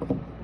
you.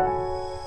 Música